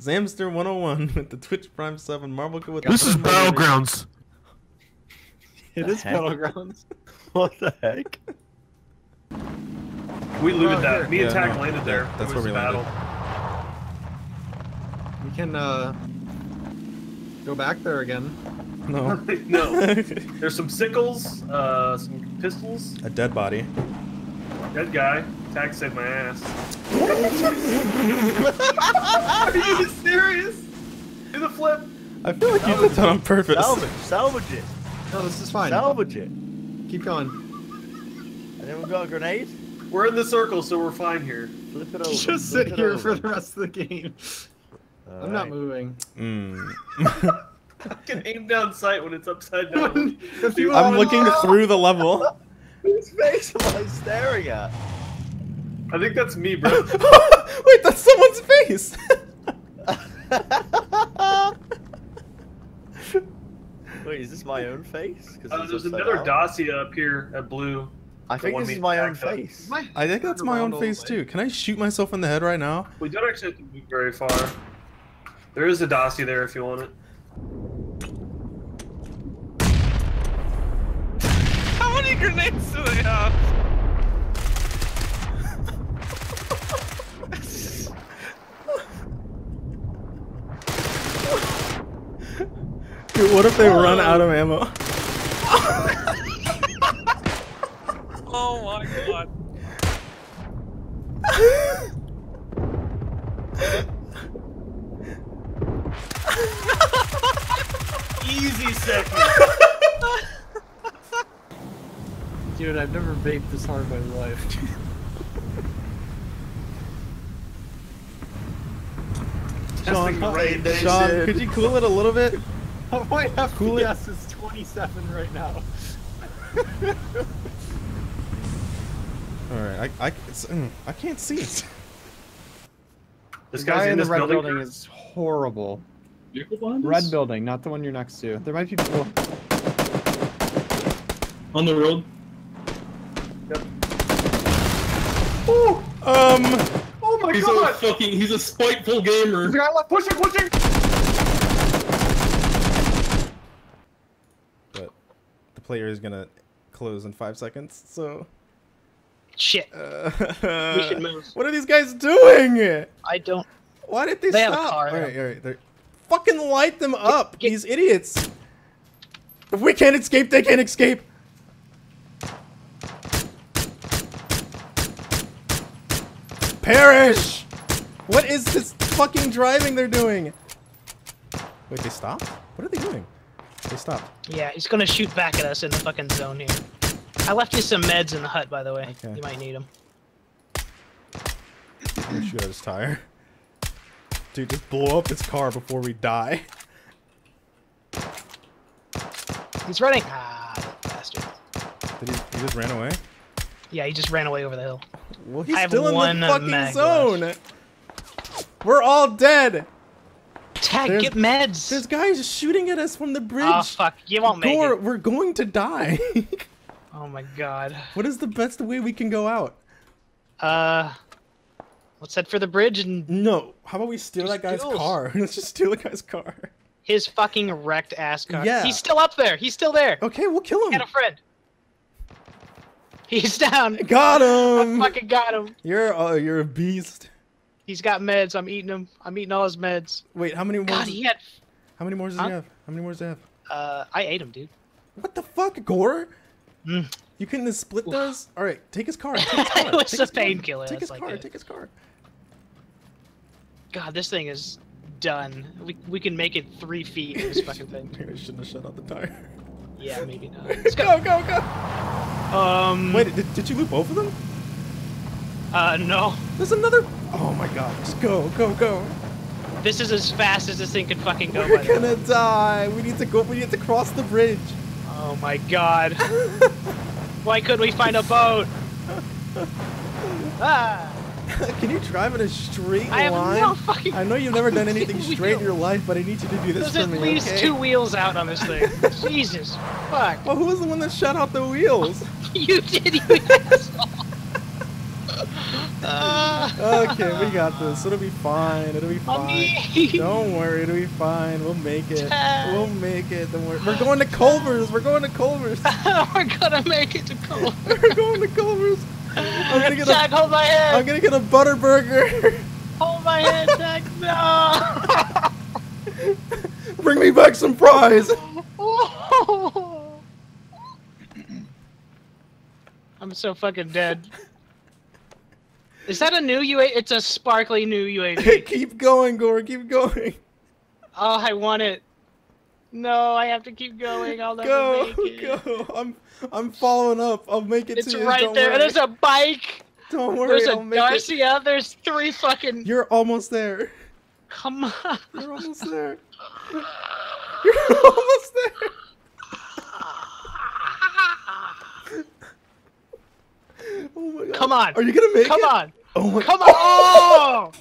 Zamster 101 with the Twitch Prime 7 Marvel with This is Battlegrounds. It The is heck? Battlegrounds. What the heck? We looted Oh, that. here. Me and Yeah, Tagg no, landed yeah, there. that's where was we landed. battle. We can uh go back there again. No. no. There's some sickles, uh, some pistols, A dead body. dead guy. Tagg saved my ass. Are you serious? Do the flip. I feel like you did that on purpose. Salvage, salvage it, No, this is fine. salvage it. Keep going. And then we got a grenade. We're in the circle, so we're fine here. Flip it over. Just sit here over. for the rest of the game. I'm not moving. Mm. I can aim down sight when it's upside down. If you I'm looking through the level. Whose face am I staring at? I think that's me, bro. Wait, that's someone's face. Wait, is this my own face? 'Cause Uh, there's upside another down. Dacia up here at blue. I think this is my own face. My- I think that's my own Around all the face too. Can I shoot myself in the head right now? We don't actually have to move very far. There is a Dacia there if you want it. How many grenades do they have? Dude, what if they run oh. out of ammo? Oh my god. Easy second. Dude, I've never vaped this hard in my life. Testing the rain days. Sean, could you cool it a little bit? My Cool it. FPS is 27 right now. All right, I I, mm, I can't see. It. This guy in in the this red building. building, is horrible. Red building, not the one you're next to. There might be people. On the road. Yep. Oh! Um, Oh my He's a god! fucking, he's a spiteful gamer. The guy left pushing, pushing! but the player is gonna close in five seconds. So, Shit. uh, We should move. What are these guys doing? I don't. Why did they, They have a stop? car, all right, all right. They're, fucking light them up, get- these idiots. If we can't escape, they can't escape. Perish! What is this fucking driving they're doing? Wait, they stopped? What are they doing? Yeah, he's gonna shoot back at us in the fucking zone here. I left you some meds in the hut, by the way. Okay. You might need them. I'm gonna shoot out his tire. Dude, just blow up his car before we die. He's running. Ah, bastard. Did he, he just ran away? Yeah, he just ran away over the hill. Well, he's I have still in one, the uh, fucking zone. We're all dead. Tagg, There's- get meds. There's guys shooting at us from the bridge. Oh fuck, you won't make Gore, it. we're going to die. Oh my god. what is the best way we can go out? Uh, let's head for the bridge and No. How about we steal that guy's Steals. car? Let's just steal the guy's car. his fucking wrecked ass car. Yeah. He's still up there. He's still there. Okay, we'll kill him. Get a friend. He's down. Got him. I fucking got him. You're uh, you're a beast. He's got meds. I'm eating them. I'm eating all his meds. Wait, how many more? God, he had. How many more does he have? How many more does he have? Uh, I ate him, dude. What the fuck, Gore? Mm. You couldn't have split those? All right, take his car. Take his car. It was take a his car. painkiller, Take his like car. Take his car. God, this thing is done. We we can make it three feet in this fucking thing. Maybe I shouldn't have shut out the tire. Yeah, maybe not. Let's go, go. go, go. Um. Wait, did, did you loot both of them? Uh, no. There's another. Oh my god, just go, go, go. This is as fast as this thing can fucking go. We're gonna die. We need to go. We need to cross the bridge. Oh my god. Why couldn't we find a boat? Ah! Can you drive in a straight I have line? no fucking I know you've never done anything straight in your life, but I need you to do this There's for at me. least okay? two wheels out on this thing. Jesus. Fuck. Well, who was the one that shut out the wheels? You did, you asshole. Uh, Okay, we got this. It'll be fine. It'll be fine. Mommy! Don't worry, it'll be fine. We'll make it. Dad. We'll make it. Don't worry. We're going to Culver's. We're going to Culver's. We're gonna make it to Cole. We're going to Culver's. I'm gonna get a. Jack, hold my I'm gonna get a butter burger. Hold my hand, Jack! No! Bring me back some fries. I'm so fucking dead. Is that a new UAV? It's a sparkly new UAV. Hey keep going, Gore. Keep going. Oh, I want it. No, I have to keep going. I'll never Go, make it. go. I'm, I'm following up. I'll make it It's to you. It's right Don't there. Worry. There's a bike. Don't worry. There's a I'll make it. Dacia. There's three fucking. You're almost there. Come on. You're almost there. You're almost there. Oh my god. Come on. Are you gonna make it? Come it? on. Oh my Come on. Oh!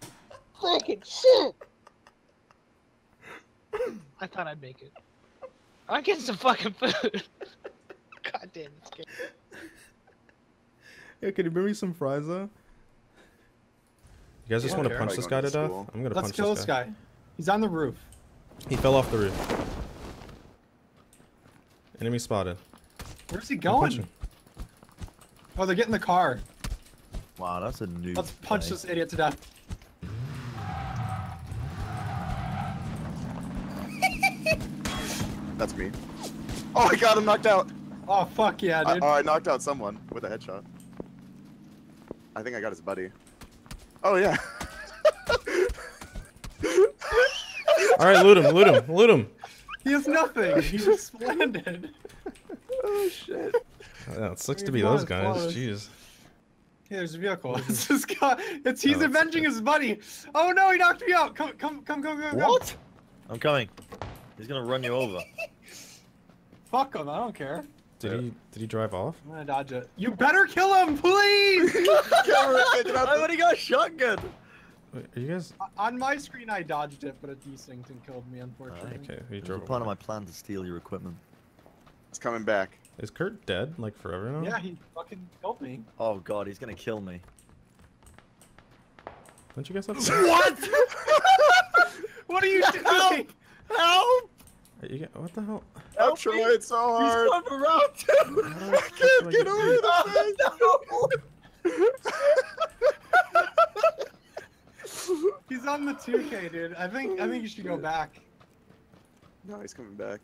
Fucking shit. I thought I'd make it. I'm getting some fucking food. God damn it. Yeah, can you bring me some fries though? You guys just Yeah, want to punch this guy to to death? I'm gonna Let's punch kill this this guy. guy. He's on the roof. He fell off the roof. Enemy spotted. Where's he I'm going? Oh, they're getting the car. Wow, that's a new. Let's punch this idiot to death. That's me. Oh, my god, I got him knocked out. Oh fuck yeah, I, dude. oh, I knocked out someone with a headshot. I think I got his buddy. Oh yeah. All right, loot him, loot him, loot him. he has nothing. He just landed. oh shit. Yeah, it sucks to be those guys. close. Jeez. Hey, there's a vehicle. It's this guy. It's he's Oh, it's avenging his buddy. Oh no, he knocked me out. Come, come, come, come, come. come. What? I'm coming. He's gonna run you over. Fuck him. I don't care. Did he did he drive off? I'm gonna dodge it. You better kill him, please. Get out, get out I've already got a shotgun. Wait, are you guys? On my screen, I dodged it, but a desynced and killed me, unfortunately. Okay, he drove. a part of my plan to steal your equipment. It's coming back. Is Kurt dead like forever now? Yeah, he fucking killed me. Oh god, he's gonna kill me. Don't you guys have? What? what are you doing? Help! you what the hell? I'm trying so hard. He's coming around too! I can't get over the He's on the 2K, dude. I think I think you should go back. No, he's coming back.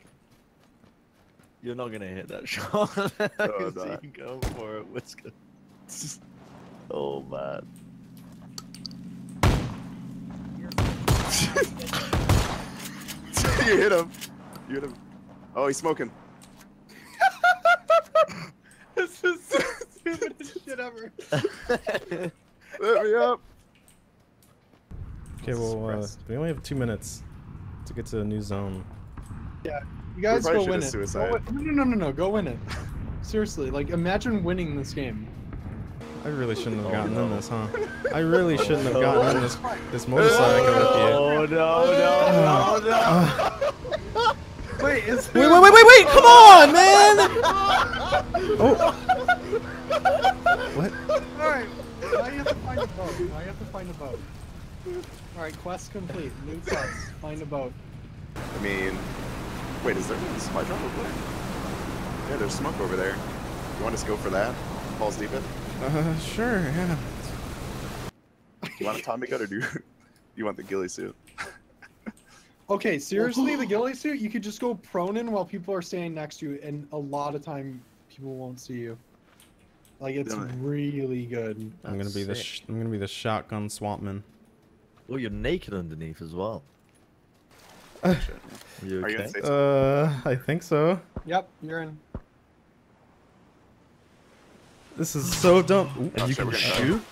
You're not gonna hit that shot. I Oh, can see no. you going for it, Whisker. Oh man. you hit him. You hit him. Oh, he's smoking. This is the stupidest shit ever. Let me up. Okay, well, uh, we only have two minutes to get to a new zone. You guys go win it. Go win- No, no, no, no, no. Go win it. Seriously, like imagine winning this game. I really shouldn't have Oh, gotten no. in this, huh? I really shouldn't have gotten in this this motorcycle with you. Oh no, no, no, no! Wait, is Wait, wait, wait, wait, wait! Come on, man! Oh. What? Alright, now you have to find a boat. Now you have to find a boat. Alright, quest complete. New quest. Find a boat. I mean, wait, is there a supply drop over there? Yeah, there's smoke over there. You want us to go for that? Balls deep it? Uh, sure, yeah. You want a Tommy gun or do you, you want the ghillie suit? Okay, seriously, the ghillie suit, you could just go prone in while people are standing next to you, and a lot of time people won't see you. Like it's Really? really good. I'm gonna be the Sick. sh I'm gonna be the shotgun swampman. Oh, you're naked underneath as well. Uh, Are you Are you okay? Uh, I think so. Yep, you're in. This is so dumb. Ooh, Oh, you shit, can we're shoot?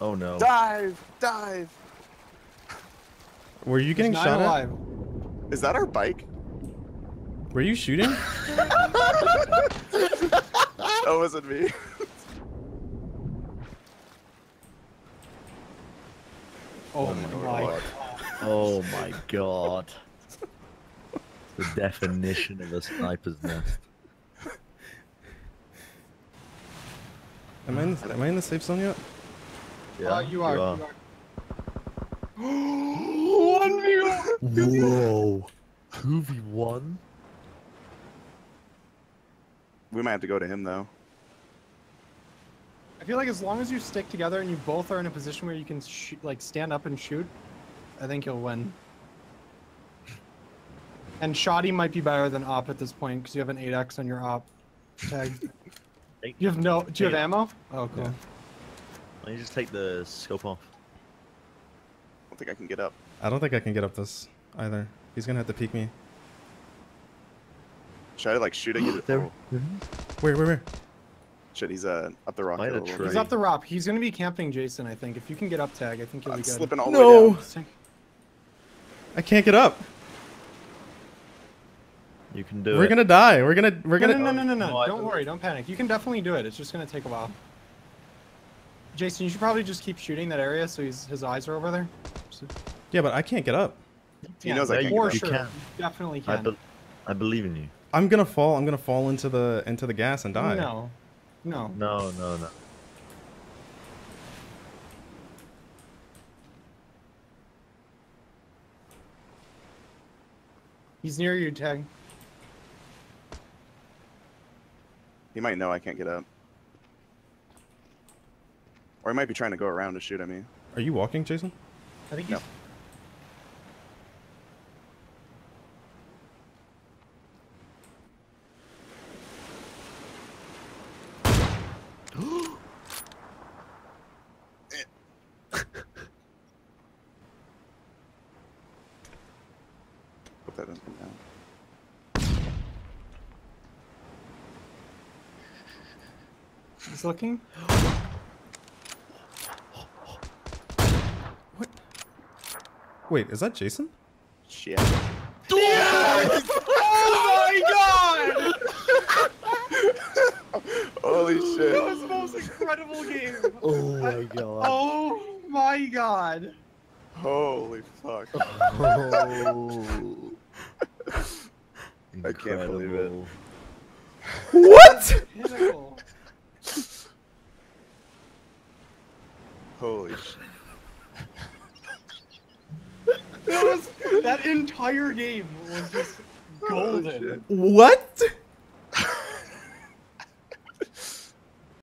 Oh no. Dive! Dive! Were you getting shot not at? Is that our bike? Were you shooting? That wasn't me. Oh, Oh my my god. Oh my god. The definition of a sniper's nest. Am I in the, am I in the safe zone yet? Uh, you are. You are. One v Whoa. Two v one. We might have to go to him though. I feel like as long as you stick together and you both are in a position where you can sh- like stand up and shoot, I think you'll win. And shoddy might be better than op at this point because you have an 8x on your op tag. You have no. Do you have ammo? Oh, cool. Yeah. Let me just take the scope off. I don't think I can get up. I don't think I can get up this either. He's gonna have to peek me. Should I like shoot at you? There. Oh, Where, where, where? shit, he's uh up the rock. I had hill a a. He's up the rock. He's gonna be camping Jason, I think. If you can get up Tagg, I think you'll I'm be good. slipping all the No. way down. I can't get up. You can do it. We're gonna die. We're gonna, we're No, gonna. no, no, no, no, No, I Don't worry. Don't panic. You can definitely do it. It's just gonna take a while. Jason, you should probably just keep shooting that area so he's, his eyes are over there. So- Yeah, but I can't get up. He knows I Yeah, can't you- For get up. sure. can. You definitely I, can. be- I believe in you. I'm gonna fall. I'm gonna fall into the into the gas and die. No. No. No, no, no. He's near you, Tagg. He might know I can't get up. Or he might be trying to go around to shoot at me. Are you walking, Jason? I think No. He's looking. What? Wait, is that Jason? Shit. Yes! Oh my god! That shit. was the most incredible game. Oh my god. Oh my god. Holy fuck. Oh. I can't believe it. What? Pinnacle. Holy shit. That was that entire game was just oh, golden. shit. What?